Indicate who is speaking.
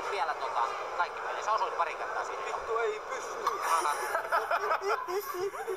Speaker 1: nyt vielä tota kaikki peli. Sä osuit pari kertaa siihen.
Speaker 2: Vittu ei pysty.